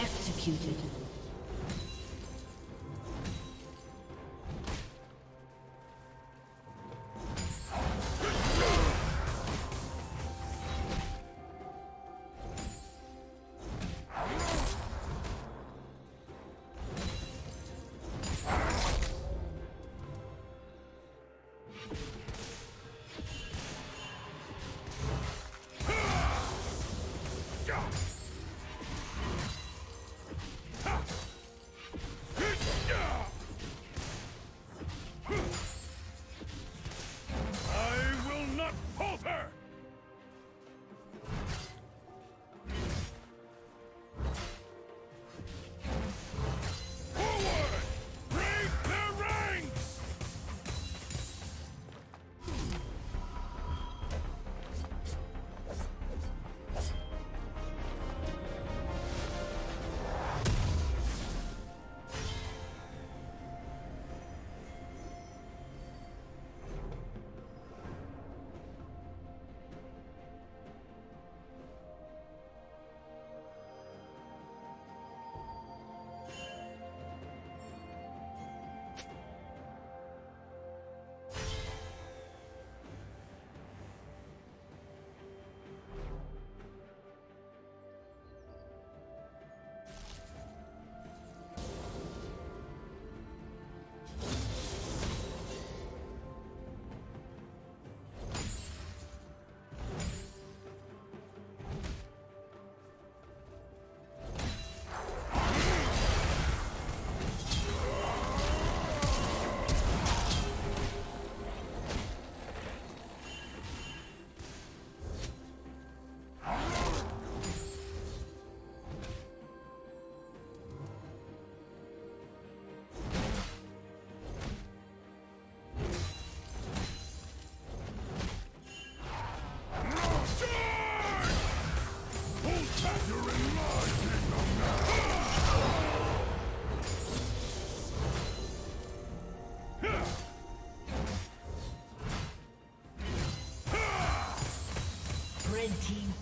Executed.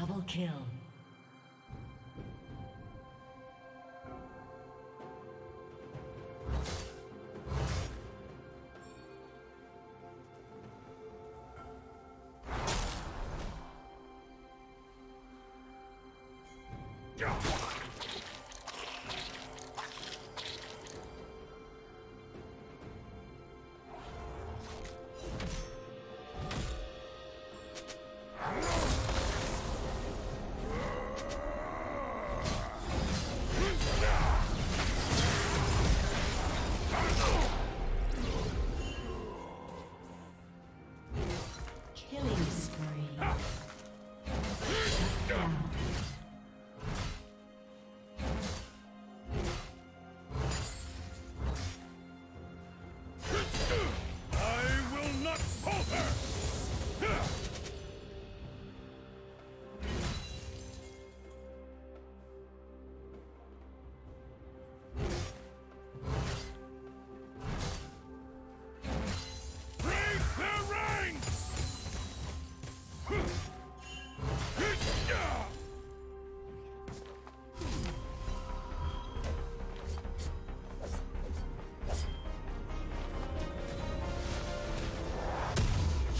Double kill. Yeah.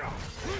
God.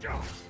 Break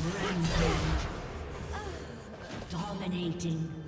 Rampage. Dominating.